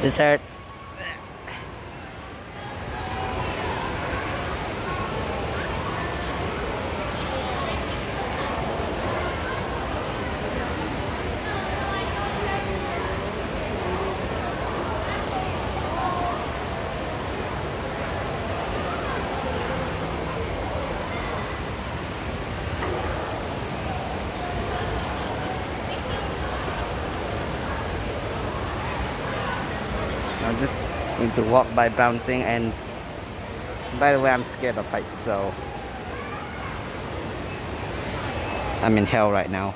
This I'm just going to walk by bouncing and by the way I'm scared of heights so I'm in hell right now